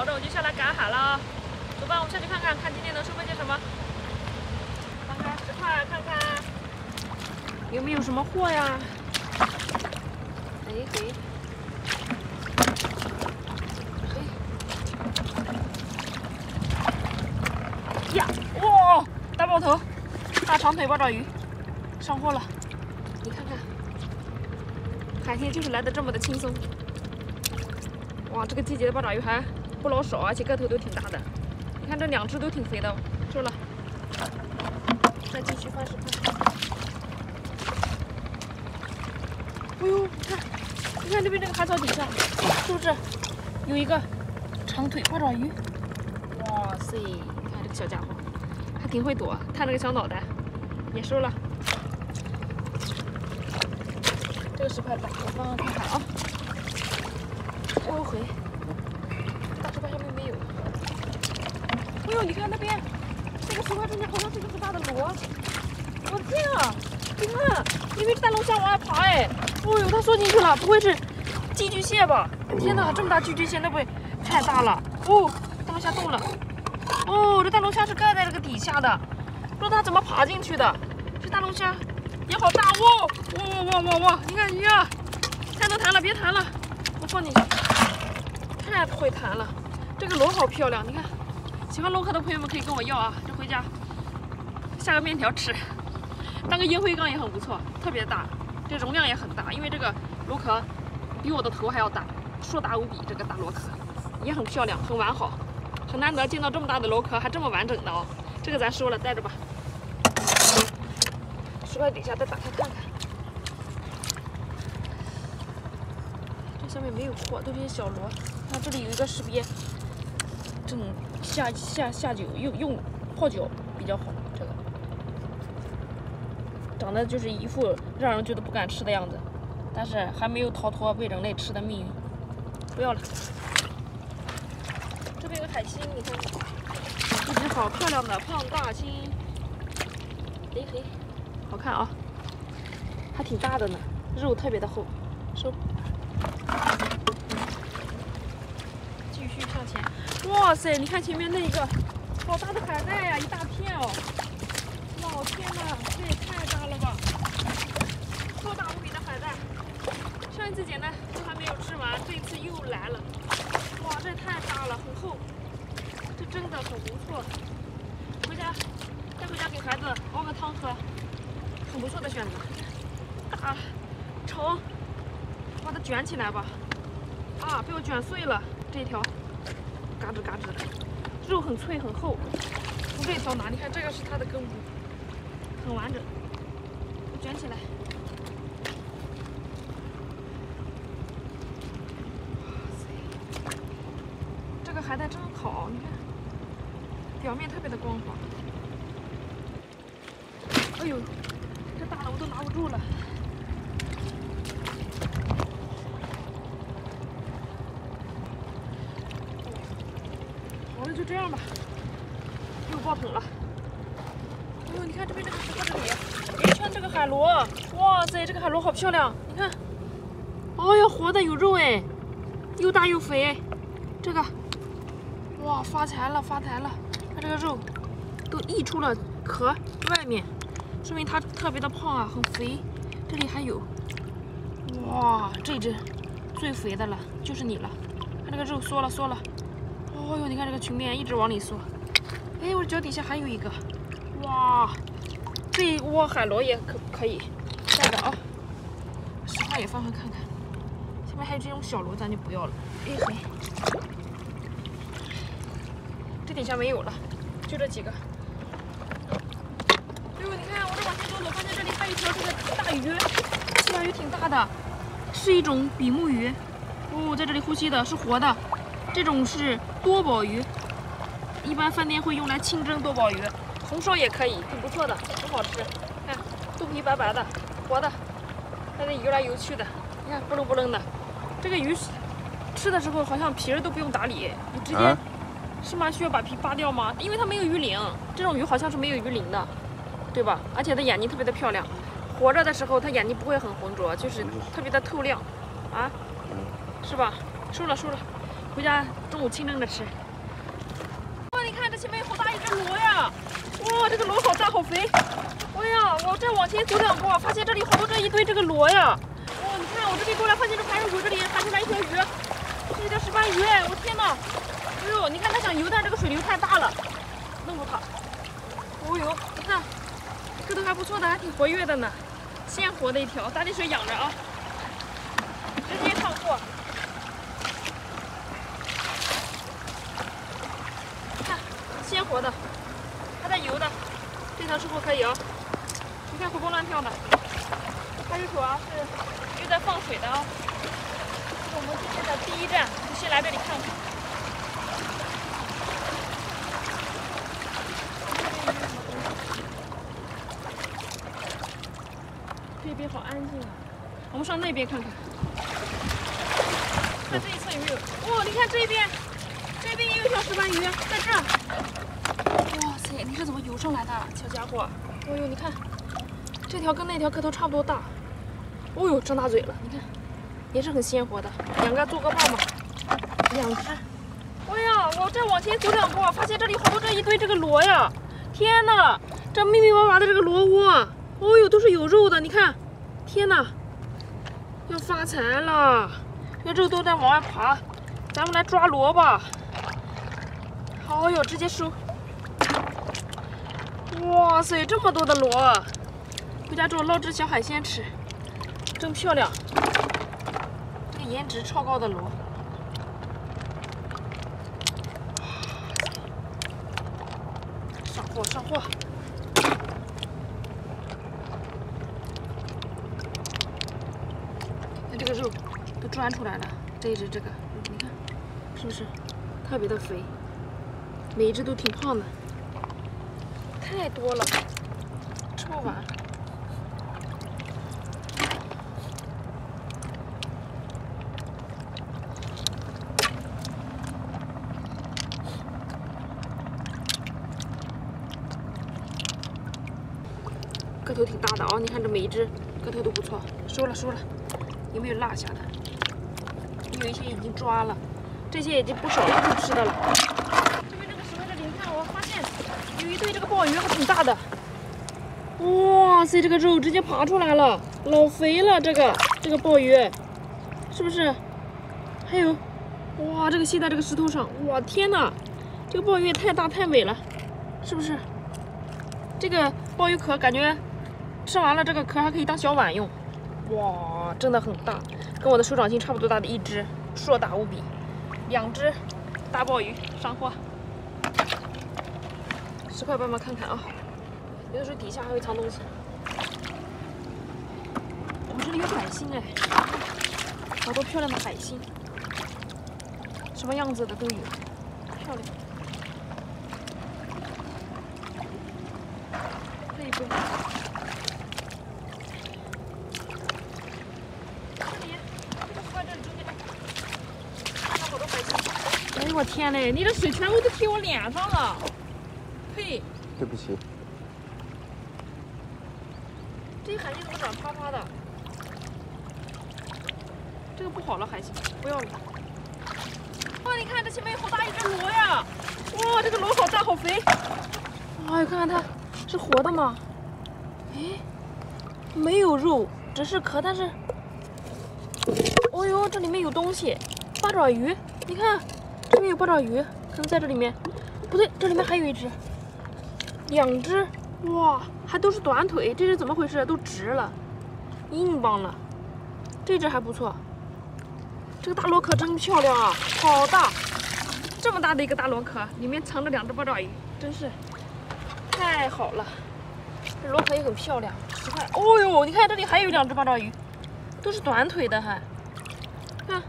好着，我就下来赶海了。走吧，我们下去看看，看今天能收获些什么。翻开石块看看，有没有什么货呀？哎嘿，嘿，呀，哇，大爆头，大长腿八爪鱼，上货了。你看看，海鲜就是来的这么的轻松。哇，这个季节的八爪鱼还不老少，而且个头都挺大的。你看这两只都挺肥的，收了。再继续放石块。哎呦，你看，你看这边这个海草底下，是不是有一个长腿八爪鱼？哇塞，你看这个小家伙，还挺会躲，探了个小脑袋，也收了。这个石块大，我放看看啊。哦嘿，大石块上面没有。哎呦，你看那边，这个石块中间好像是个很大的螺。我的天啊！你看，因为大龙虾往外爬哎。哦呦，它缩进去了，不会是寄居蟹吧？天哪，这么大寄居蟹，那不会太大了？哦，大龙虾动了。哦，这大龙虾是盖在这个底下的，不知道它怎么爬进去的。这大龙虾也好大哦！哇哇哇哇哇！你看鱼啊，太能弹了，别弹了，我放进去。太会弹了，这个螺好漂亮，你看，喜欢螺壳的朋友们可以跟我要啊，这回家。下个面条吃，当个烟灰缸也很不错，特别大，这容量也很大，因为这个螺壳比我的头还要大，硕大无比，这个大螺壳。也很漂亮，很完好，很难得见到这么大的螺壳还这么完整的哦，这个咱收了，带着吧。石块底下再打开看看，这下面没有货，都是些小螺。它这里有一个识别，这种下下下酒用用泡脚比较好。这个长得就是一副让人觉得不敢吃的样子，但是还没有逃脱被人类吃的命运。不要了。这边有海星，你看，一只好漂亮的胖大星。嘿嘿，好看啊，还挺大的呢，肉特别的厚，收。继续向前，哇塞，你看前面那一个，好大的海带呀，一大片哦！老天呐，这也太大了吧！硕大无比的海带，上一次捡的都还没有吃完，这一次又来了。哇，这也太大了，很厚，这真的很不错。回家带回家给孩子熬个汤喝，很不错的选择。大成，把它卷起来吧。啊，被我卷碎了。这一条嘎吱嘎吱的，肉很脆很厚。从这条拿，你看这个是它的根部，很完整。卷起来。哇塞，这个海带真好，你看，表面特别的光滑。哎呦，这大的我都拿不住了。好了，就这样吧，又爆桶了。哎呦，你看这边这个石头这里有一圈这个海螺，哇塞，这个海螺好漂亮，你看，哦哟，活的有肉哎，又大又肥，这个，哇，发财了发财了，它这个肉都溢出了壳外面，说明它特别的胖啊，很肥。这里还有，哇，这只最肥的了，就是你了，看这个肉缩了缩了。哦呦，你看这个裙面一直往里缩。哎，我脚底下还有一个，哇，这一窝海螺也可可以带着啊。石块也放上看看，下面还有这种小螺，咱就不要了。哎嘿，这底下没有了，就这几个。哎呦，你看我这往前走走，发现这里还有一条这个大鱼，这条鱼挺大的，是一种比目鱼。哦，在这里呼吸的是活的。这种是多宝鱼，一般饭店会用来清蒸多宝鱼，红烧也可以，挺不错的，很好吃。看，肚皮白白的，活的，在游来游去的，你看不楞不楞的。这个鱼吃的时候好像皮儿都不用打理，你直接是吗？需要把皮扒掉吗？因为它没有鱼鳞，这种鱼好像是没有鱼鳞的，对吧？而且它眼睛特别的漂亮，活着的时候它眼睛不会很浑浊，就是特别的透亮，啊，是吧？收了收了。回家中午清蒸着吃。哇，你看这前面有好大一只螺呀！哇，这个螺好大好肥！哎呀，我再往前走两步，发现这里好多这一堆这个螺呀！哇，你看我这边过来，发现这派出所这里弹出来一条鱼，是一条石斑鱼！哎我天哪！哎呦，你看它想游，但这个水流太大了，弄不它。哦呦，你看个头还不错的，还挺活跃的呢，鲜活的一条，大点水养着啊，直接上货。看，鲜活的，还在游的，这条是不可以哦。你看活蹦乱跳的，派出所啊是又在放水的啊。这是我们今天的第一站，就先来这里看看。这边好安静啊，我们上那边看看，看这一侧有没有？哇，你看这边，这边也有条石斑鱼，在这儿。你是怎么游上来的，小家伙？哦呦，你看，这条跟那条个头差不多大。哦呦，张大嘴了，你看，也是很鲜活的，两个做个伴嘛，两只。哎呀，我再往前走两步，发现这里好多这一堆这个螺呀！天哪，这密密麻麻的这个螺窝，哦呦，都是有肉的，你看。天哪，要发财了！这肉都在往外爬，咱们来抓螺吧。好哟，直接收！哇塞，这么多的螺，回家之后捞只小海鲜吃，真漂亮。这个颜值超高的螺，上货上货！看这个肉都钻出来了，这一只这个，你看是不是？特别的肥？每一只都挺胖的，太多了，吃不完。个头挺大的哦，你看这每一只个头都不错，收了收了。有没有落下的？有一些已经抓了，这些已经不少了，够吃的了。这边这个石头这里，你看，我发现有一堆这个鲍鱼，还挺大的。哇塞，这个肉直接爬出来了，老肥了，这个这个鲍鱼，是不是？还有，哇，这个吸在这个石头上，哇，天哪，这个鲍鱼也太大太美了，是不是？这个鲍鱼壳感觉吃完了，这个壳还可以当小碗用。哇，真的很大，跟我的手掌心差不多大的一只，硕大无比。两只大鲍鱼上货，十块帮忙看看啊！有的时候底下还会藏东西。我们这里有海星哎，好多漂亮的海星，什么样子的都有，漂亮。这一波。我天嘞！你的水全部都贴我脸上了，呸！对不起。这海星怎么软趴趴的？这个不好了，海星不要了。哇，你看这前面有好大一只螺呀！哇，这个螺好大好肥！哎，看看它是活的吗？哎，没有肉，只是壳，但是……哦呦，这里面有东西，八爪鱼，你看。这边有八爪鱼，可能在这里面。不对，这里面还有一只，两只，哇，还都是短腿。这只怎么回事？都直了，硬邦了。这只还不错。这个大螺壳真漂亮啊，好大，这么大的一个大螺壳，里面藏着两只八爪鱼，真是太好了。这螺壳也很漂亮，十块。哦呦，你看这里还有两只八爪鱼，都是短腿的，还看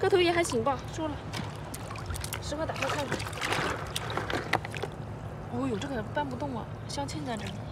个头也还行吧，收了。十块打开看看。哦呦，这个搬不动啊，镶嵌在这儿。